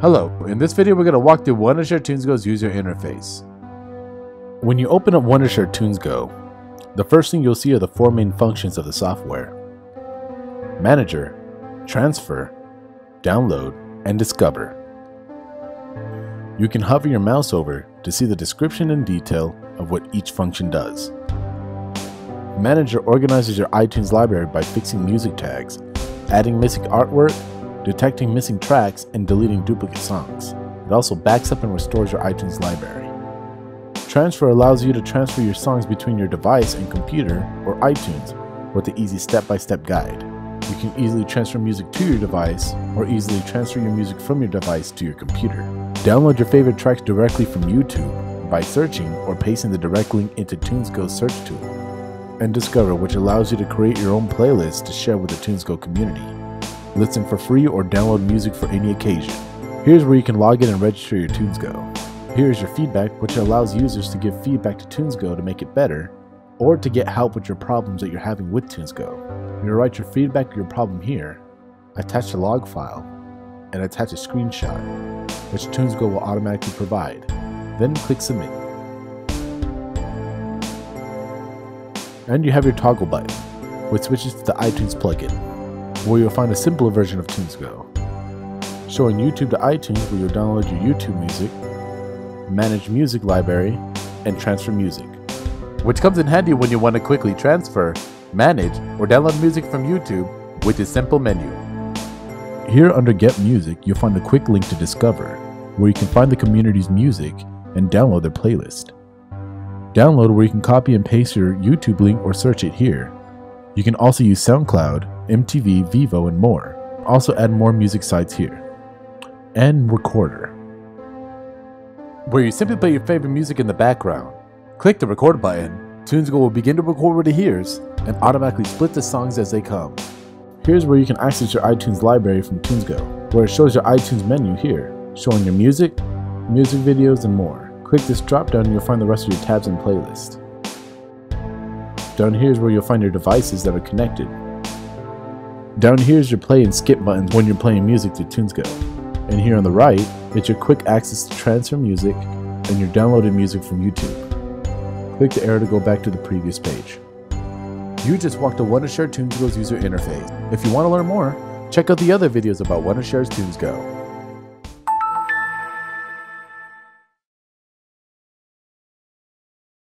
Hello, in this video we're going to walk through Wondershare TunesGo's user interface. When you open up Wondershare TunesGo, the first thing you'll see are the four main functions of the software. Manager, Transfer, Download, and Discover. You can hover your mouse over to see the description and detail of what each function does. Manager organizes your iTunes library by fixing music tags, adding missing artwork, detecting missing tracks, and deleting duplicate songs. It also backs up and restores your iTunes library. Transfer allows you to transfer your songs between your device and computer or iTunes with the easy step-by-step guide. You can easily transfer music to your device or easily transfer your music from your device to your computer. Download your favorite tracks directly from YouTube by searching or pasting the direct link into TunesGo's search tool. And Discover, which allows you to create your own playlist to share with the TunesGo community listen for free, or download music for any occasion. Here's where you can log in and register your TunesGo. Here is your feedback, which allows users to give feedback to TunesGo to make it better, or to get help with your problems that you're having with TunesGo. You write your feedback or your problem here, attach a log file, and attach a screenshot, which TunesGo will automatically provide. Then click Submit. And you have your toggle button, which switches to the iTunes plugin where you'll find a simpler version of TunesGo, showing YouTube to iTunes where you'll download your YouTube music, manage music library, and transfer music, which comes in handy when you want to quickly transfer, manage, or download music from YouTube with a simple menu. Here under Get Music, you'll find a quick link to Discover, where you can find the community's music and download their playlist. Download where you can copy and paste your YouTube link or search it here. You can also use SoundCloud MTV, Vevo, and more. Also add more music sites here. And Recorder, where you simply play your favorite music in the background. Click the record button, TunesGo will begin to record what it hears and automatically split the songs as they come. Here's where you can access your iTunes library from TunesGo, where it shows your iTunes menu here, showing your music, music videos, and more. Click this drop down and you'll find the rest of your tabs and playlist. Down here is where you'll find your devices that are connected, down here is your play and skip buttons when you're playing music through TunesGo. And here on the right, it's your quick access to transfer music and your downloaded music from YouTube. Click the arrow to go back to the previous page. You just walked the Wondershare TunesGo's user interface. If you want to learn more, check out the other videos about Wondershare's TunesGo.